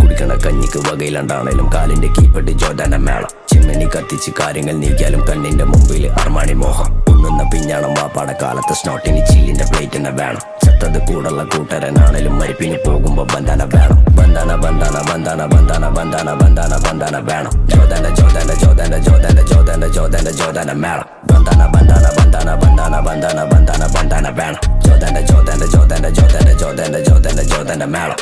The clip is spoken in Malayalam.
കുടിക്കണ കഞ്ഞിക്ക് വകയിലുണ്ടാണേലും കാലിന്റെ കീപ്പട്ട് ജോദാന മേളം. ചിമ്മനി കത്തിച്ച് കാര്യങ്ങൾ നീക്കിയാലും കണ്ണിന്റെ മുമ്പിൽ അർമാണി മോഹം. ഉണ്ണുന്ന പിഞ്ഞാണം വാപ്പാടെ കാലത്ത് സ്നോട്ടിന് ചില്ലിന്റെ പ്ലേറ്റ് തന്നെ വേണം ചത്തത് കൂടുള്ള കൂട്ടരനാണേലും മരിപ്പിന് പോകുമ്പോ ബന്ധാന വേണം ബന്ധാന ബന്ധാന ബന്ധാന ബന്ധാന ബന്ധാന ബന്ധാന ബന്ധാന വേണം ജോദാന ജോദാന ജോദാന ജോദാന ജോദാന ജോദാന ജോദാന മേളം ബന്ധാന ബന്ധാന ബന്ധാന ബന്ധാന ബന്ധാന ബന്ധാന ബന്ധാന വേണം ജോദാന ജോദാന ജോദാന ജോദാന ജോദാന ജോദാന ജോദാന മേളം